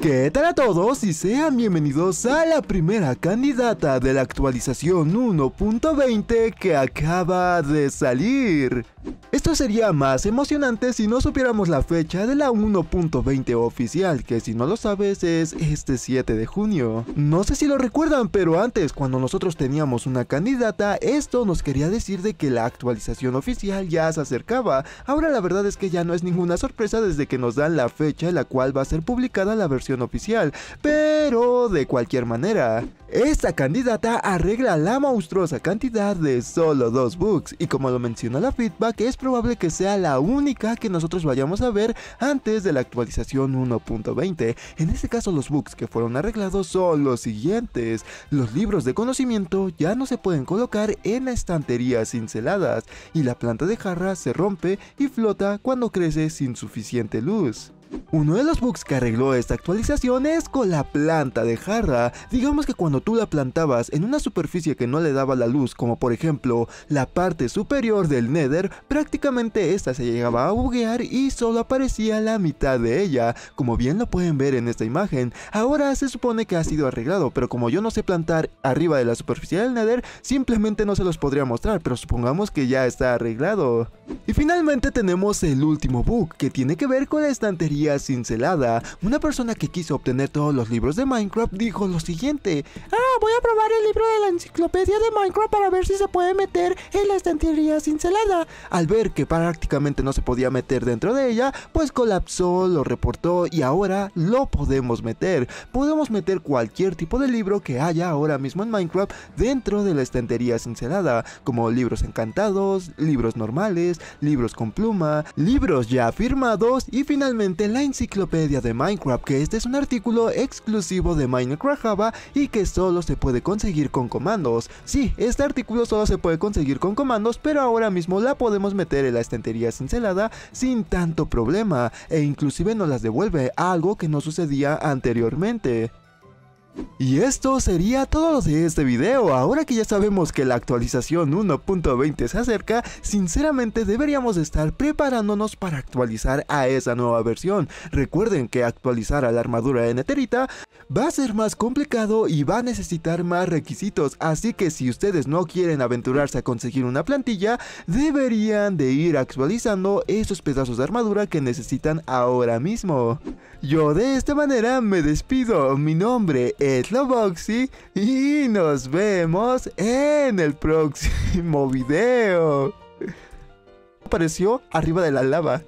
¿Qué tal a todos y sean bienvenidos a la primera candidata de la actualización 1.20 que acaba de salir? Esto sería más emocionante si no supiéramos la fecha de la 1.20 oficial, que si no lo sabes es este 7 de junio. No sé si lo recuerdan, pero antes cuando nosotros teníamos una candidata, esto nos quería decir de que la actualización oficial ya se acercaba. Ahora la verdad es que ya no es ninguna sorpresa desde que nos dan la fecha en la cual va a ser publicada la versión oficial, pero de cualquier manera. Esta candidata arregla la monstruosa cantidad de solo dos bugs y como lo menciona la feedback es probable que sea la única que nosotros vayamos a ver antes de la actualización 1.20. En este caso los bugs que fueron arreglados son los siguientes. Los libros de conocimiento ya no se pueden colocar en estanterías cinceladas y la planta de jarra se rompe y flota cuando crece sin suficiente luz. Uno de los bugs que arregló esta actualización es con la planta de jarra. Digamos que cuando tú la plantabas en una superficie que no le daba la luz, como por ejemplo la parte superior del nether, prácticamente esta se llegaba a buguear y solo aparecía la mitad de ella, como bien lo pueden ver en esta imagen. Ahora se supone que ha sido arreglado, pero como yo no sé plantar arriba de la superficie del nether, simplemente no se los podría mostrar, pero supongamos que ya está arreglado. Y finalmente tenemos el último bug, que tiene que ver con la estantería cincelada, una persona que quiso obtener todos los libros de Minecraft dijo lo siguiente, ah, voy a probar el libro de la enciclopedia de Minecraft para ver si se puede meter en la estantería cincelada. Al ver que prácticamente no se podía meter dentro de ella, pues colapsó, lo reportó y ahora lo podemos meter. Podemos meter cualquier tipo de libro que haya ahora mismo en Minecraft dentro de la estantería cincelada, como libros encantados, libros normales, libros con pluma, libros ya firmados y finalmente la enciclopedia de Minecraft, que este es un artículo exclusivo de Minecraft Java y que solo se puede conseguir con comandos. Sí, este artículo solo se puede conseguir con comandos, pero ahora mismo la podemos meter en la estantería cincelada sin tanto problema, e inclusive nos las devuelve, algo que no sucedía anteriormente. Y esto sería todo de este video, ahora que ya sabemos que la actualización 1.20 se acerca, sinceramente deberíamos estar preparándonos para actualizar a esa nueva versión. Recuerden que actualizar a la armadura de Netherita va a ser más complicado y va a necesitar más requisitos, así que si ustedes no quieren aventurarse a conseguir una plantilla, deberían de ir actualizando esos pedazos de armadura que necesitan ahora mismo. Yo de esta manera me despido, mi nombre es Loboxy y nos vemos en el próximo video. Apareció arriba de la lava.